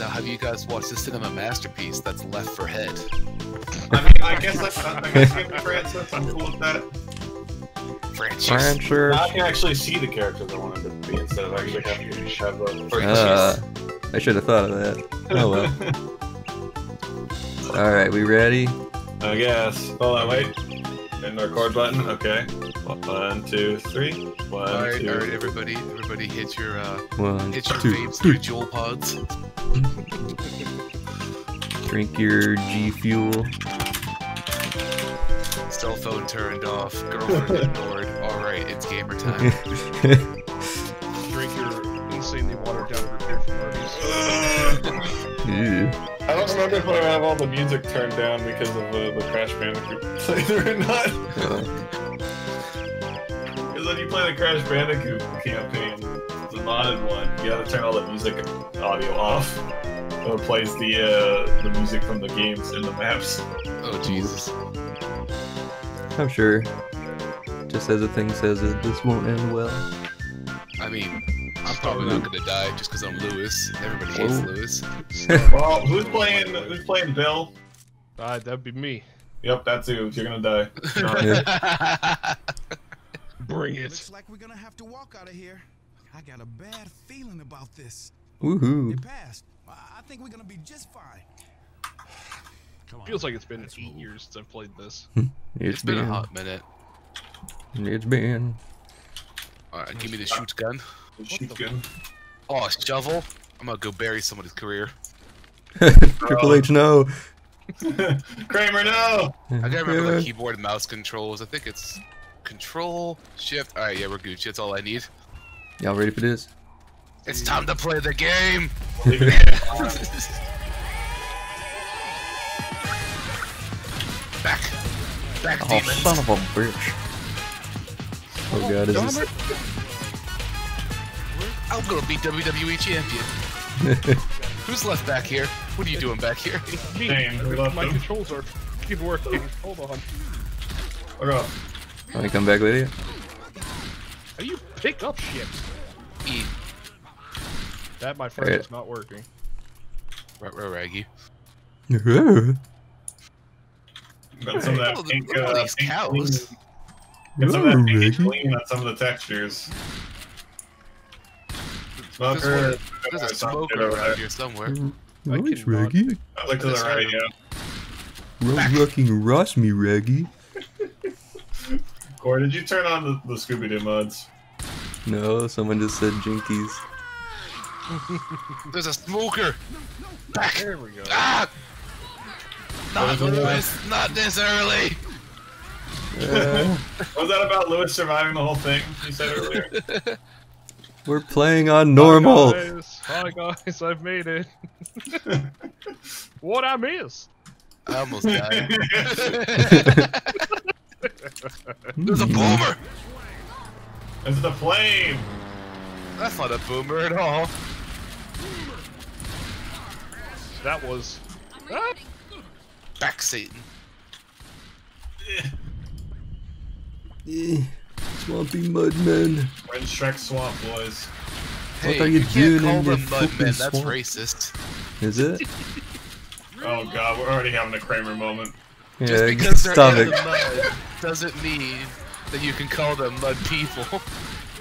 Now, have you guys watched the cinema masterpiece that's Left for Head? I mean, I guess that's, I guess give me Francis. I'm cool with that. Francis. Francis. Now I can actually see the characters I wanted to be instead of actually having to have the. Uh, I should have thought of that. Oh well. Alright, we ready? I guess. Hold on, wait. And the record button. Okay. One, two, three. One, All right, two. all right, everybody, everybody, hit your uh, One, hit your two, vapes, three. your Juul pods. Drink your G Fuel. Cell phone turned off. Girlfriend ignored. All right, it's gamer time. Drink your insanely watered down root beer from Arby's. Ew. I don't remember if I have all the music turned down because of uh, the Crash Bandicoot playthrough or not. Uh, when you play the Crash Bandicoot campaign, the modded one, you gotta turn all the music audio off. So it plays the uh, the music from the games and the maps. Oh Jesus! I'm sure. Just as the thing says it, this won't end well. I mean, I'm probably not gonna die just because I'm Lewis. Everybody hates Whoa. Lewis. Well, who's playing? Who's playing Bill? Ah, that'd be me. Yep, that's you. You're gonna die. Bring it. Looks like we're gonna have to walk out of here. I got a bad feeling about this. Woohoo. It passed. I I think we're gonna be just fine. Come on. Feels like it's been eight years since I've played this. it's been a hot minute. It's been. Alright, give me the shoot gun. Shoot gun. Oh, a shovel. I'm gonna go bury somebody's career. Triple H, no. Kramer, no! I gotta remember the keyboard and mouse controls. I think it's Control Shift. All right, yeah, we're Gucci. That's all I need. Y'all ready for this? It's time to play the game. Back, back, Oh, demons. son of a bitch. Oh god, is this... I'm gonna be WWE champion. Who's left back here? What are you doing back here? Me. Damn, we My them. controls are keep working. Hold on. Look up. Let me come back with you. How you pick up shit? E. That, my friend, Right. is not working. Right, right, Raggy. Got some of that Oh, pink, look uh, these pink cows. gleam. Got some of that pink Reggie. on some of the textures. There's, Smoker. one, there's a smoker around there. here somewhere. Nice, cannot Reggie. I look to the That's right, right. yeah. Road rocking Ross me, Reggie. Corey, did you turn on the, the Scooby Doo mods? No, someone just said jinkies. There's a smoker. Back. There we go. Ah! Not What is? Lewis. Not this early. Uh, Was that about Lewis surviving the whole thing you said earlier? we're playing on normal. Hi guys. Hi guys, I've made it. what I miss? I almost died. There's a boomer. Is it the flame? That's not a boomer at all. That was. Ah, Back, Satan. Eh, Swampy Mudmen. We're in Shrek Swamp, boys. Hey, are you can't doing call in the them mudmen. fucking That's swamp? racist. Is it? Oh god, we're already having a Kramer moment. Just Yeah, because they're stop in it. the mud doesn't mean that you can call them mud people.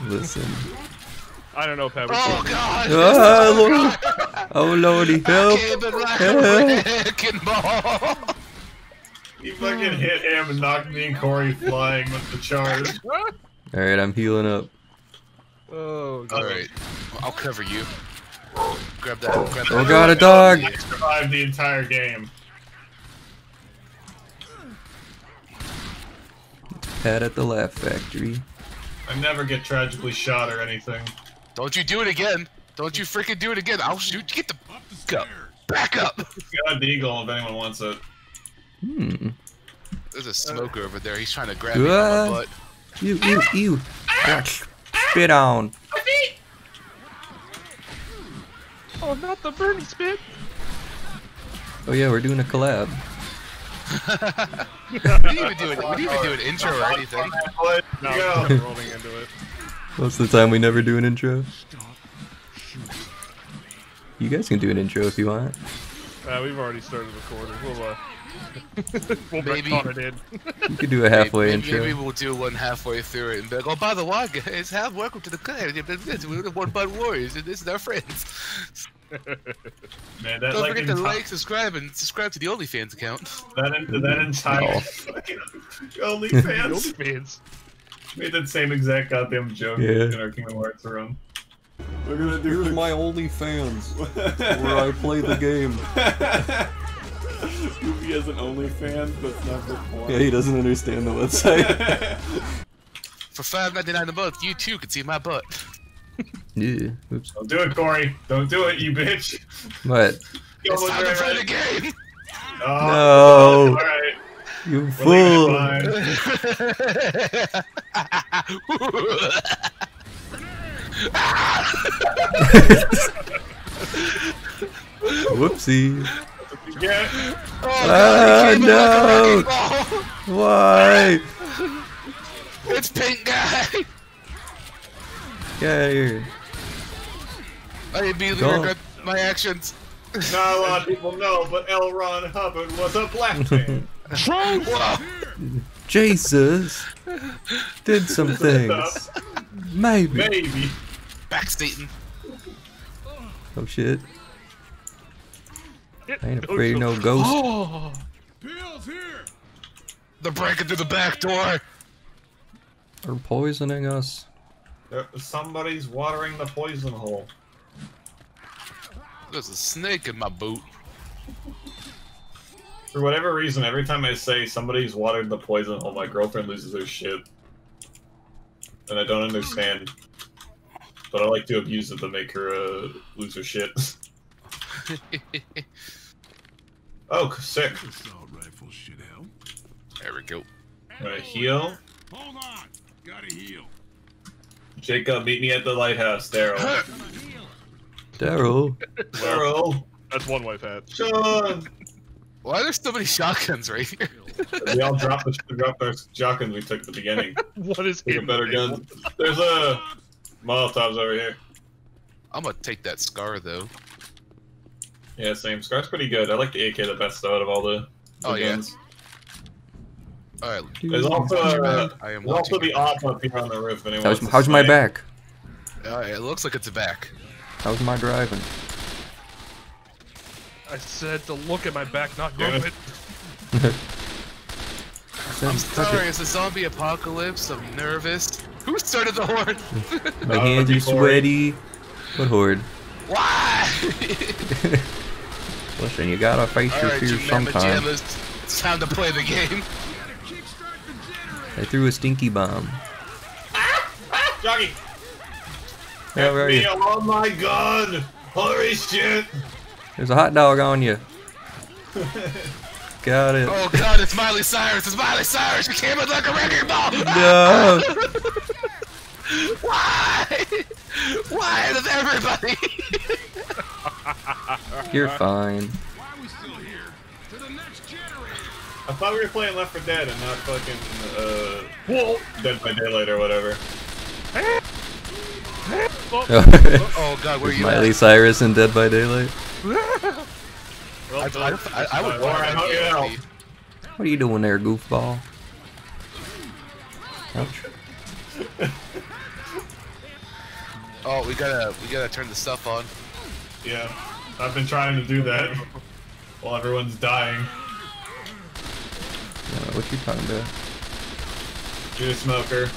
Listen. I don't know, Pepper. Oh god! Ah, Lord. Oh lordy, I help! came Help. a wrecking ball. You fucking hit him and knocked me and Corey flying with the charge. Alright, I'm healing up. Oh, God. All right, I'll cover you. Grab that. Grab that. Oh god, a dog! I survived the entire game. Pat at the Laugh Factory. I never get tragically shot or anything. Don't you do it again. Don't you freaking do it again. I'll shoot. Get the go. Back up. God Eagle if anyone wants it. Hmm. There's a smoker over there. He's trying to grab me by my butt. Ew, ew, ew. Gosh. Spit on. Oh, not the Bernie spit. Oh yeah, we're doing a collab. We didn't even do it. We didn't even do an intro or anything. No, go. I'm rolling into it. Most of the time we never do an intro. You guys can do an intro if you want. Uh, we've already started recording. We'll uh, we'll Maybe. it in. You could do a halfway maybe, intro. Maybe we'll do one halfway through it and be like, oh, by the way, guys, have welcome to the clan. We're the One Bud Warriors, and this is our friends. Man, that Don't like forget to like, subscribe, and subscribe to the OnlyFans account. that en- that entire Oh. fucking The OnlyFans OnlyFans. made that same exact goddamn joke Yeah. in our Kingdom Hearts room. We're gonna do Here's my OnlyFans, where I play the game. Goofy has an OnlyFans, but it's not for porn. Yeah, he doesn't understand the website. For five ninety nine a month, you too can see my butt. Yeah. Oops. Don't do it, Corey. Don't do it, you bitch. What? You It's almost time to play the game. Oh, No. Alright, You we're fool! Whoopsie. Yeah. Oh, Ah, God, he came in no. like Why? It's pink guy. Get out of. I immediately Go. regret my actions. Not a lot of people know, but L. Ron Hubbard was a black man. Whoa. Jesus did some things. Maybe. Maybe. Backstating. Oh shit. I ain't afraid of no ghost. Oh. Bill's here. They're breaking through the back door. They're poisoning us. There- Somebody's watering the poison hole. There's a snake in my boot. For whatever reason, every time I say somebody's watered the poison hole, my girlfriend loses her shit. And I don't understand. But I like to abuse it to make her uh, lose her shit. oh, sick. Assault rifle should help. there we go. Gonna heal. Hold on. Gotta heal. Jacob, meet me at the lighthouse, Daryl. Daryl. Daryl! That's one wife hat. Sean! Why are there so many shotguns right here? We all dropped, the, dropped our shotguns we took at the beginning. What is Take better the gun. There's a Molotovs over here. I'm gonna take that scar though. Yeah, same. Scar's pretty good. I like the AK the best out of all the, the Oh, yeah. guns. All right. There's also uh, I am there's also the op up here on the roof. if anyone How's, how's my back? All right, it looks like it's a back. How's my driving? I said to look at my back, not Damn grip it. it. I'm sorry, it. it's a zombie apocalypse. I'm nervous. Who started the horde? My hands are sweaty. What horde? Why? Listen, you gotta face All your right, fears mamma sometime. jammas. It's time to play the game. I threw a stinky bomb. Jockey! Yeah, where are Me you? on my god! Holy shit! There's a hot dog on you. Got it. Oh god, it's Miley Cyrus. It's Miley Cyrus. She came in like a wrecking ball. No. Why? Why does everybody? You're fine. I thought we were playing Left 4 Dead and not fucking uh, Whoa! Dead by Daylight or whatever. Oh, Oh god, where Is you Miley at? Cyrus in Dead by Daylight? well I. I, I, I would Alright, want how to you help? What are you doing there, goofball? Oh, we gotta, we gotta turn the stuff on. Yeah, I've been trying to do that while everyone's dying. Uh, what you talking about? You're a smoker.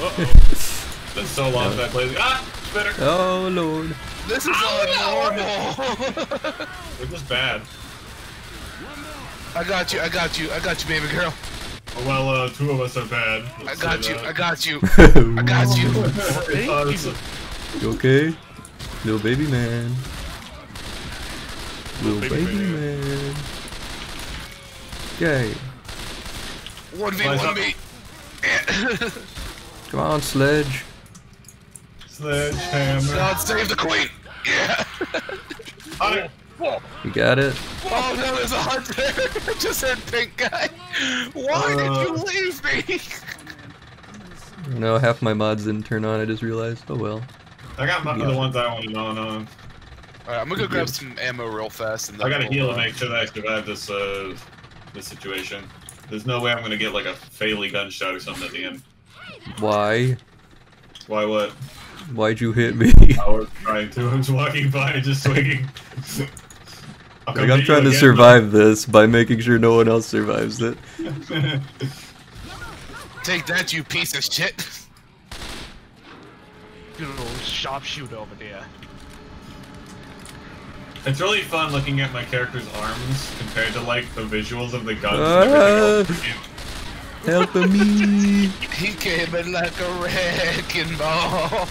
Uh-oh. Been so long since I played. Ah, spitter. Oh lord. This is all normal. We're just bad. I got you. I got you. I got you, baby girl. Well, uh, two of us are bad. I Let's got say you. I got you. I got you. It's, uh, it's- You okay? Little baby man. Little baby baby man. Yay. One v Flies one up. me. Come on, Sledge. Sledgehammer. God save the queen. Yeah. Hunter. Whoa! You got it? Oh no, there's a hunter. I just heard pink guy. Why did you Uh. leave me? No, half my mods didn't turn on. I just realized. Oh well. I got my, the ones I want to know on. Alright, I'm gonna go grab some ammo real fast and I gotta heal uh, to make sure that I survive this uh this situation. There's no way I'm gonna get like a faily gunshot or something at the end. Why? Why what? Why'd you hit me? I was trying to. I was walking by and just swinging. I'll come like I'm trying you to again, survive this by making sure no one else survives it. Take that, you piece of shit! Good little sharpshooter over there. it's really fun looking at my character's arms compared to like the visuals of the guns and everything else. Help me! He came in like a wrecking ball!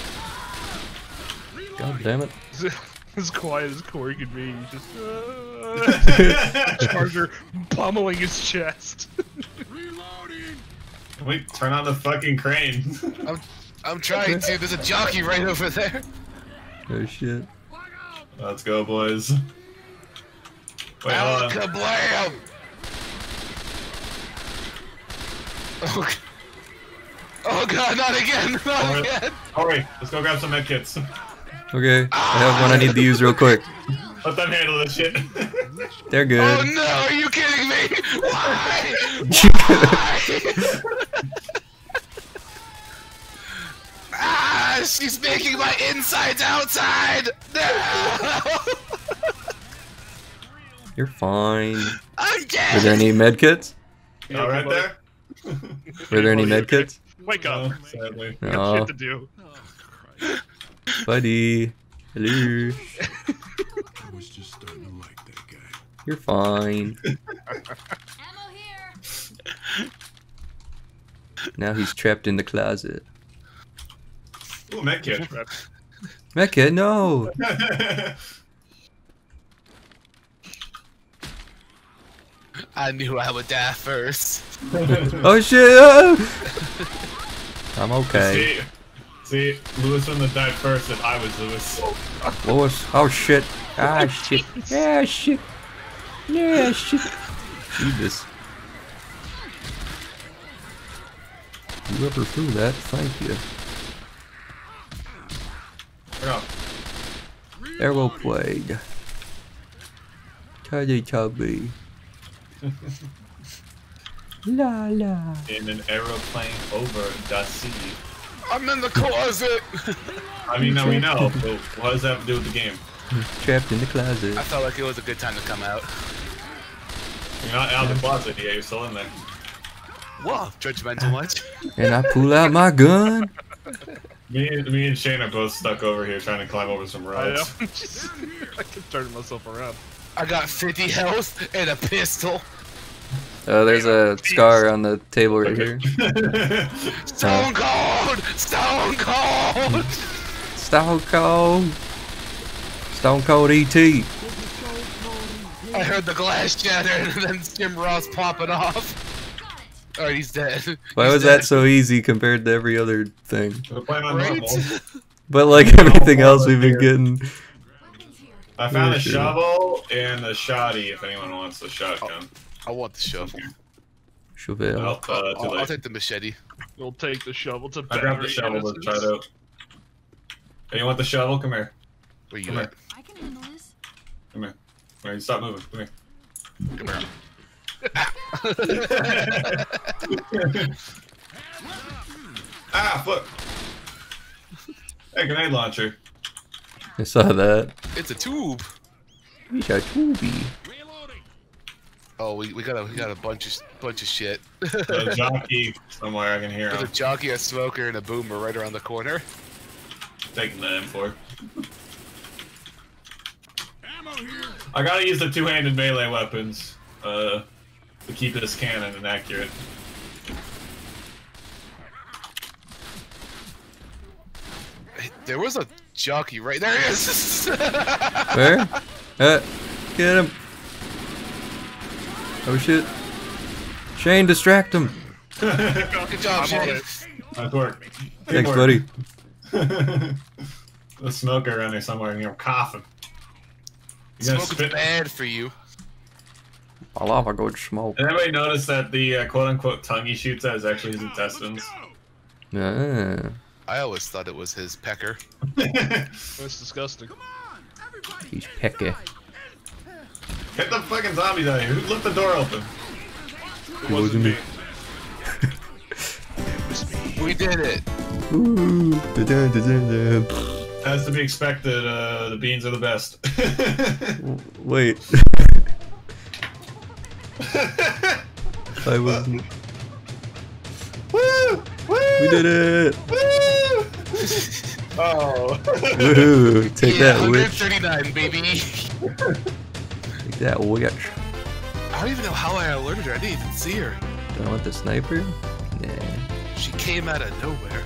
God damn it! as quiet as Corey could be, just uh, Charger pummeling his chest. Reloading! Wait, turn on the fucking crane. I'm, I'm trying to, there's a jockey right over there! Oh shit! Let's go, boys. Wait, Al hold on. kablam! Oh, oh god, not again! Not Alright. again! Hurry, let's go grab some medkits. Okay, I have one I need to use real quick. Let them handle this shit. They're good. Oh no, are you kidding me? Why? ah, she's making my insides outside! No! You're fine. I'm dead! Were there any medkits? All right there. Were there any Oh, medkits? Wake up. No, sadly. We got No, shit to do. buddy. Hello. I was just starting to like that guy. You're fine. Ammo here. Now he's trapped in the closet. Ooh, medkit. Medkit, no. I knew I would die first. Oh shit! I'm okay. see, see, Lewis wouldn't have died first if I was Lewis. Lewis, Oh shit. Ah shit. Yeah shit. Yeah shit. Jesus. Whoever threw that, thank you. Hurry up. Arrow plague. Tubby tubby. La la. In an aeroplane over the sea. I'm in the closet! I mean, now we know, but what does that have to do with the game? Trapped in the closet. I felt like it was a good time to come out. You're not out of the closet yet, you're still in there. Whoa, judgmental much. And I pull out my gun. Me and, me and Shane are both stuck over here trying to climb over some I know. rods. I kept turning myself around. I got 50 health and a pistol. Oh, there's a scar on the table right here. Stone cold! Stone cold! Stone Cold. Stone Cold ET. I heard the glass shatter and then Jim Ross popping off. Alright, he's dead. Why He's was dead. that so easy compared to every other thing? We're playing on Right? But like everything else we've been getting. I found a shovel and a shoddy if anyone wants the shotgun. I want the shovel. Chevelle. Oh, uh, I'll, I'll take the machete. We'll take the shovel to I grabbed the battery shovel to innocence. try to. Hey, you want the shovel? Come here. Where you Come at? I can handle this. Come here. Come here. Stop moving. Come here. Come here. Here. ah, foot. Hey, grenade launcher. I saw that. It's a tube. We got Tubi. Oh, we, we got a we got a bunch of bunch of shit. A jockey somewhere. I can hear There's a jockey, a smoker, and a boomer right around the corner. Taking the M4. Ammo here. I gotta use the two-handed melee weapons uh, to keep this cannon inaccurate. Hey, There was a jockey right there. He is. Where? Uh, get him. Oh shit. Shane, distract him. Good job, I'm Shane. it. Nice work. Thanks, buddy. the smoker around there somewhere, and you're coughing. You gonna Smoke is spit? bad for you. I love a good smoke. Did anybody notice that the uh, quote-unquote tongue he shoots at is actually his intestines? Ah, I always thought it was his pecker. That's disgusting. he's pecky. Get the fucking zombies out of here. Who left the door open? It wasn't me. We did it. Ooh, da-dun, da-dun, da. As to be expected, uh, the beans are the best. Wait. I wasn't. Woo! Woo! We did it! Woo! oh. Woohoo! Take yeah, that, witch. 139, baby. Take that, witch. I don't even know how I alerted her. I didn't even see her. Do I want the sniper? Nah. She came out of nowhere.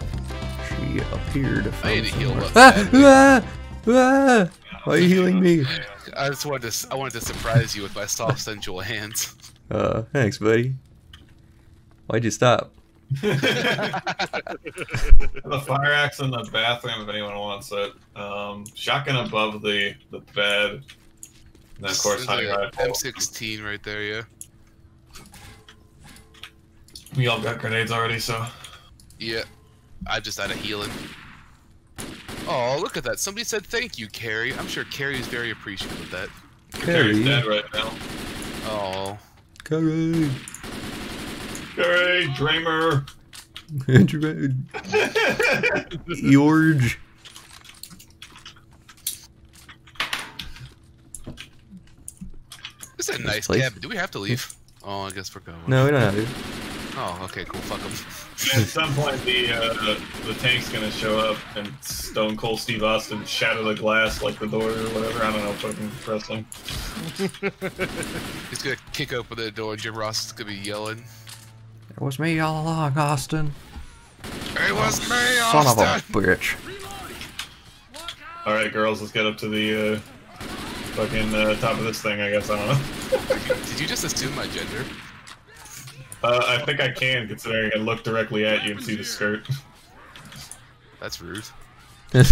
She appeared from I need to heal somewhere. up Ah! Ah! Ah! Why are you healing me? I just wanted to. I wanted to surprise you with my soft, sensual hands. Uh, thanks, buddy. Why'd you stop? the fire axe in the bathroom if anyone wants it. Um, shotgun above the the bed. And then of course There's hunting rifle. M16 right there, yeah. We all got grenades already, so Yeah. I just had a healing. Oh, look at that. Somebody said thank you, Carrie. I'm sure Carrie is very appreciative of that. Carrie's Carrie. dead right now. Oh. Carrie. Carrie, Dreamer. Dread. George. This is a nice place- cabin. Do we have to leave? Oh, I guess we're going. No, we don't have to. Oh, okay, cool. Fuck them. At some point, the uh, the tank's gonna show up and Stone Cold Steve Austin shatter the glass like the door or whatever. I don't know, fucking wrestling. He's gonna kick open the door. Jim Ross is gonna be yelling. It was me all along, Austin. It was me, Austin. Son of a Austin. bitch. All right, girls, let's get up to the uh, fucking uh, top of this thing. I guess I don't know. Did you just assume my gender? Uh, I think I can, considering I can look directly at you and see the skirt. That's rude. You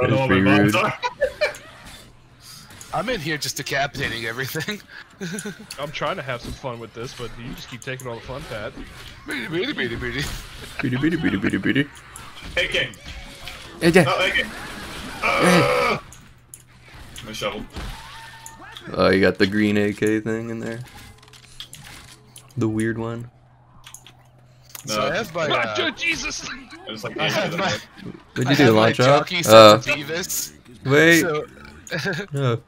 don't know That what is my moms rude. are? I'm in here just decapitating everything. I'm trying to have some fun with this, but you just keep taking all the fun, Pat. Beady, beady, beady, beady. Bitty bitty bitty bitty bitty. AK. Hey, yeah. Oh, AK. Uh, my shovel. Oh, you got the green AK thing in there. The weird one. No, So I have my. Ah, Uh, Jesus! I just like I have my. a- What'd I you do? have my Launch off? Uh, Beavis. wait. So, Oh,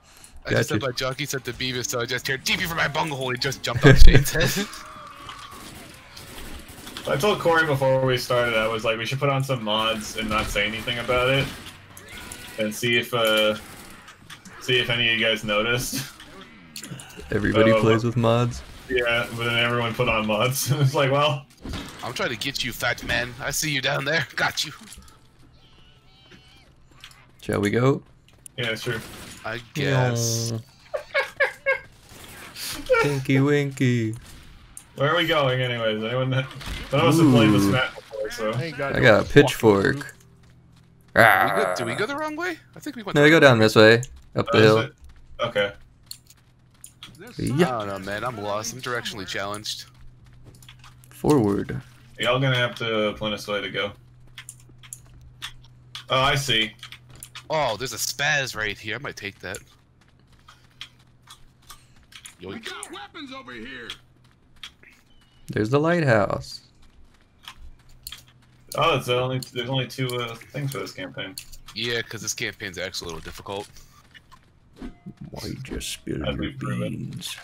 I just Gotcha. had my jockey set to Beavis, so I just heard TP for my bunghole. He just jumped off Shane's head. I told Corey before we started, I was like, we should put on some mods and not say anything about it, and see if uh, see if any of you guys noticed. everybody Uh, plays with mods. Yeah, but then everyone put on mods. And it's like, well, I'm trying to get you, fat man. I see you down there. Got you. Shall we go? yeah, sure. I guess. Yawn. Tinky Winky. Where are we going, anyways? Anyone? None of us have played this Ooh. map before, so. I ain't got I got a fucking pitchfork. clue. We go, Ah. did we go the wrong way? I think we went. No, we go down this way. Up Oh, the hill. it? Okay. Way. I Yeah. don't know, man. I'm lost. I'm directionally challenged. Forward. Y'all gonna have to plan a way to go. Oh, I see. Oh, there's a SPAS right here. I might take that. We Yoink. got weapons over here. There's the lighthouse. Oh, it's only there's only two uh, things for this campaign. Yeah, because this campaign's actually a little difficult. Why you just spilled As your we've beans?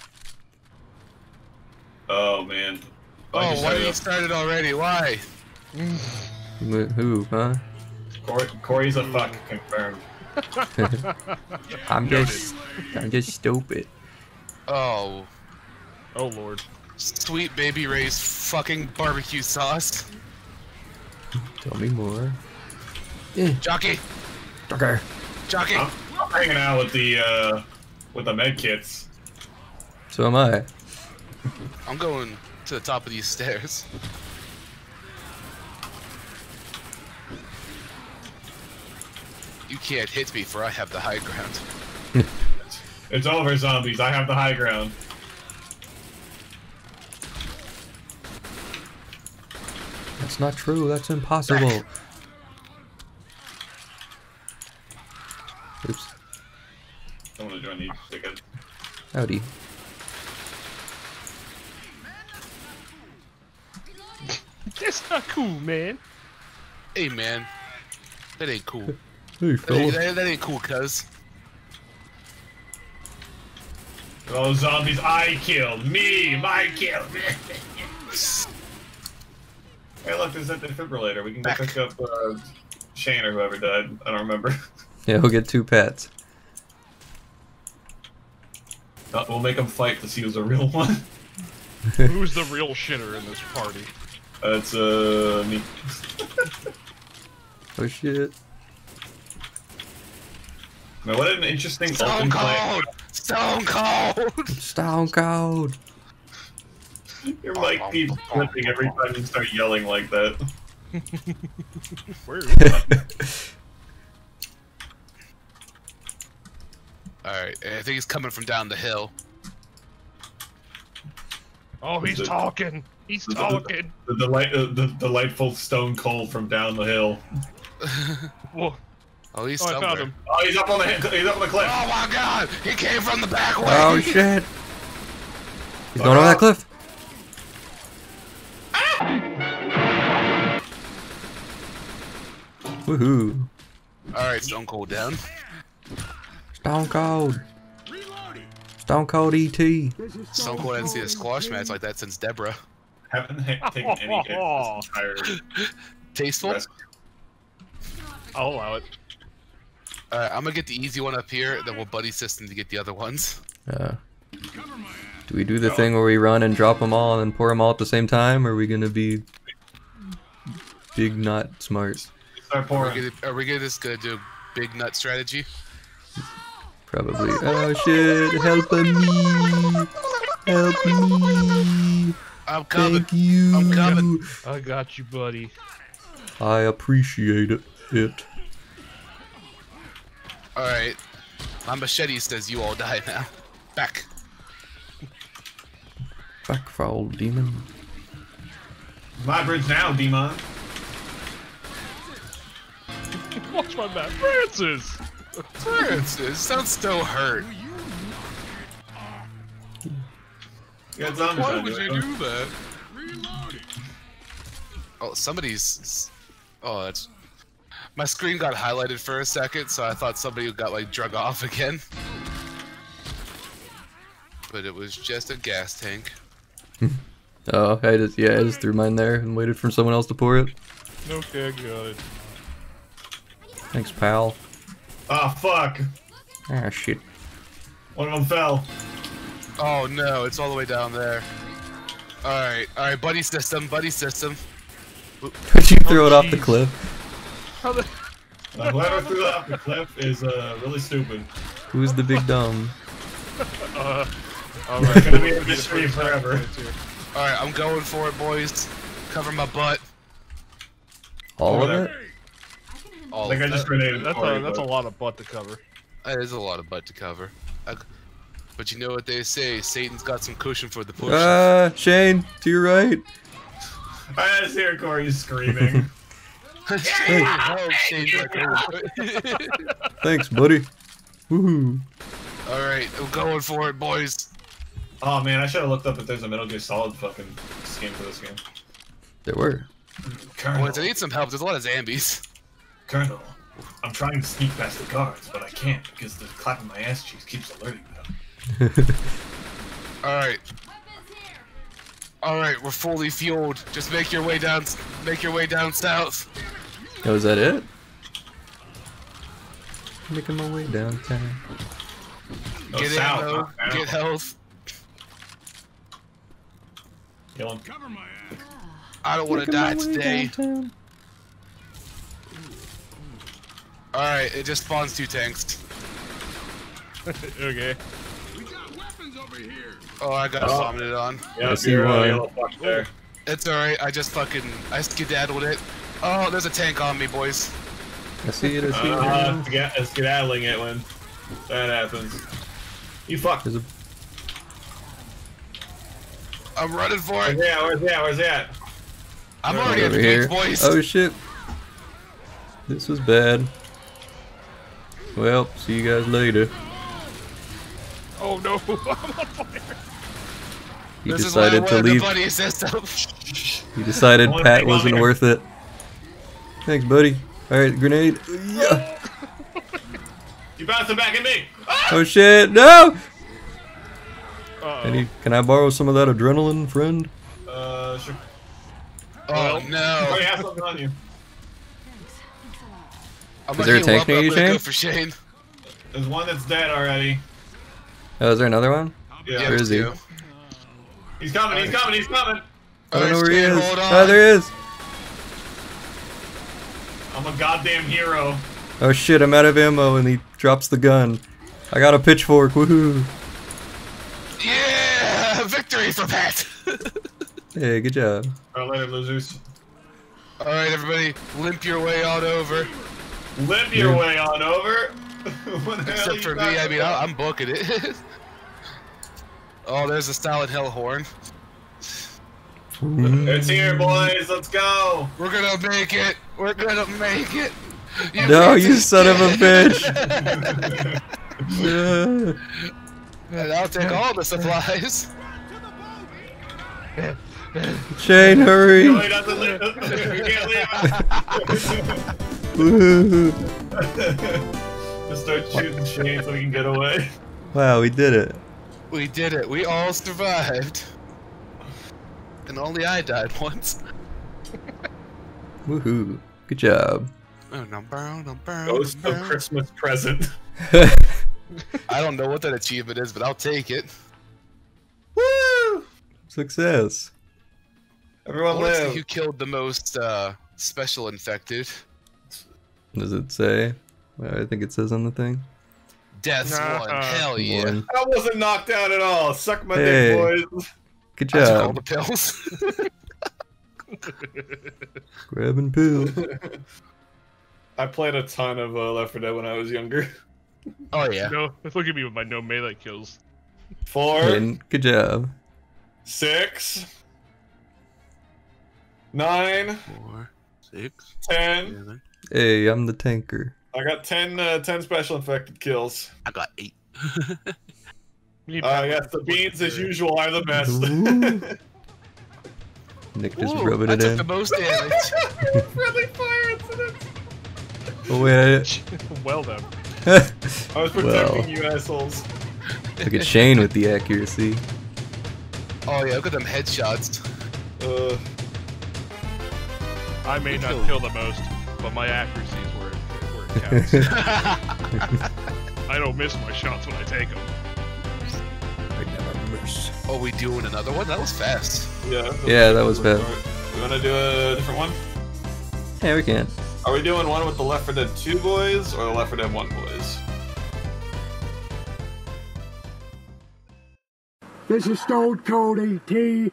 Oh man. Like Oh, why did you uh, start it already? Why? Wh- Who, huh? Corey, Corey's a fuck confirmed. I'm just, I'm just stupid. Oh, Oh lord. sweet baby Ray's fucking barbecue sauce. Tell me more. Jockey, Okay. jockey. I'm, I'm hanging out with the uh, with the med kits. So am I. I'm going to the top of these stairs. You can't hit me, for I have the high ground. It's all over, zombies. I have the high ground. That's not true. That's impossible. Oops. I want to join you. Dickhead. Howdy. That's not cool, man. Hey man, that ain't cool. Hey, That fella. ain't, that, that ain't cool, cuz. Those zombies I killed. Me, my kill. hey, look, there's that defibrillator. We can go pick up uh, Shane or whoever died. I don't remember. Yeah, we'll get two pets. Uh, we'll make him fight to see who's a real one. Who's the real shitter in this party? That's uh me. Oh shit. Man, what an interesting Stone open plan. Cold! Stone Cold! Stone cold. Your mic keeps flipping every time you start yelling like that. Where is Alright, I think he's coming from down the hill. Oh, he's talking. He's talking. The, delight, uh, the delightful stone cold from down the hill. Whoa. Oh, he's Oh, I somewhere. found him. Oh, he's up on the he's up on the cliff. Oh my god! He came from the back way! Oh shit. He's going over that cliff. Woohoo. Alright, Stone Cold down. Stone cold. Stone cold ET. Stone Cold hasn't seen a squash match like that since Deborah. Haven't ha- taken any hits this entire Tasteful? rest. I'll allow it. Alright, I'm gonna get the easy one up here, then we'll buddy system to get the other ones. Uh, do we do the thing where we run and drop them all and then pour them all at the same time? Or are we gonna be big not smart? Start Are we, gonna, are we gonna just gonna do a big nut strategy? Probably. Oh shit! Help me! Help me! I'm coming. Thank you. I'm coming. I got you, buddy. I appreciate it. It. Alright. My machete says you all die now. Back. Backfall demon. My bridge now, Demon. Watch my map. Francis! Francis, sounds still hurt. You got zombies Why would you. you do that? Oh, somebody's. Oh, that's. My screen got highlighted for a second, so I thought somebody got like drug off again. But it was just a gas tank. Oh, I just yeah, I just threw mine there and waited for someone else to pour it. Okay, I got it. Thanks, pal. Oh fuck! Ah shit. One of them fell. Oh no, it's all the way down there. Alright, alright, buddy system, buddy system. Did you throw it off the cliff? How the... Uh, whoever threw that off the cliff is uh, really stupid. Who's the big dumb? Uh, all It's gonna be a mystery forever. Alright, I'm going for it, boys. Cover my butt. All Over of there. it? All Like I of just that. grenaded That's for a you, that's a lot of butt to cover. That is a lot of butt to cover. I- but you know what they say, Satan's got some cushion for the push. Ah, Shane, to your right. I just hear Corey screaming. Shane, help, Shane's like. Thanks, buddy. Woohoo. Alright, I'm going for it, boys. oh man, I should have looked up if there's a Metal Gear Solid fucking skin for this game. There were. Colonel, Boys, I need some help. There's a lot of zombies. Colonel, I'm trying to sneak past the guards, but I can't because the clapping my ass cheeks keeps alerting them. Alright. Alright, we're fully fueled. Just make your way down, make your way down south. Oh, is that it? Making my way downtown. No, Get south, ammo, not get health. Kill him. I don't want to die today. Alright, it just spawns two tanks. okay. We got weapons over here. Oh, I got Oh. vomited on. Yeah, I see you're, one. there. It's alright, I just fucking, I skedaddled it. Oh, there's a tank on me, boys. I see it, I see Uh, it. skedat- uh, skedaddling it when that happens. You fuck. There's a I'm running for it. he at? Where's that? Where's he at? I'm already at over the here. gates, boys. Oh shit. This was bad. Well, see you guys later. Oh no, I'm on fire. He this is why I decided to wanted the leave. buddy. He decided Pat wasn't on worth it. Thanks, buddy. Alright, grenade. Yeah. You bouncing back at me! Oh shit, no! Uh-oh. Any, can I borrow some of that adrenaline, friend? Uh, sure. Oh I no. already have something on you. I'm Is there a tank up, near you, gonna go Shane? for Shane. There's one that's dead already. Oh, is there another one? Yeah. Where is he? two. He's coming, he's coming, he's coming! Oh, I don't know where he is. Oh, there he is. I'm a goddamn hero. Oh shit, I'm out of ammo and he drops the gun. I got a pitchfork, woohoo. Yeah, victory for Pat. Hey, good job. Alright, later, losers. All right, everybody, limp your way on over. Limp your way on over. What the hell Except for me, I mean. I- I'm booking it. oh, there's a solid Hell horn. It's here, boys. Let's go. We're gonna make it. We're gonna make it. You No, you son of a bitch. bitch. Uh, I'll take all the supplies. Shane, hurry. No, he doesn't leave. we can't leave. Woohoo. Just start shooting Shane so we can get away. Wow, we did it. We did it. We all survived. And only I died once. Woohoo. Good job. Oh, no, burn, no, burn, Ghost no, of. Christmas present. I don't know what that achievement is, but I'll take it. Woo! Success. Everyone want live. who killed the most uh, special infected. Does it say? Well, I think it says on the thing. Death's Nah. one. Hell yeah. One. I wasn't knocked out at all. Suck my Hey. dick, boys. Good I took all the pills. Grab and poo. I played a ton of uh, Left 4 Dead when I was younger. oh yeah. No, look at me with my no melee kills. Four, And good job. Six. Nine. Four. six, nine, Four, six, ten. seven. Hey, I'm the tanker. I got 10, uh, 10 special infected kills. I got eight. We need Uh, yes, the the beans as usual are the best. Nick just Ooh, rubbing I it took the most damage. Friendly fire incident. Oh wait. well then. I was protecting Well. you assholes. Look at Shane with the accuracy. oh yeah, look at them headshots. Uh, I may not kill the most, but my accuracy is where it, where it counts. I don't miss my shots when I take them. I never miss. oh, we doing another one? That was fast. yeah. Yeah, that was bad. We want to do a different one? Yeah, we can. Are we doing one with the Left 4 Dead 2 boys or the Left 4 Dead 1 boys? This is Stone Cold AT.